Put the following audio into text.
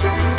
shine.